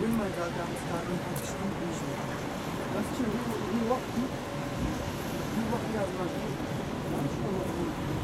when my brother was having autism issues. Last year we, we walked, we walked the other one.